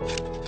you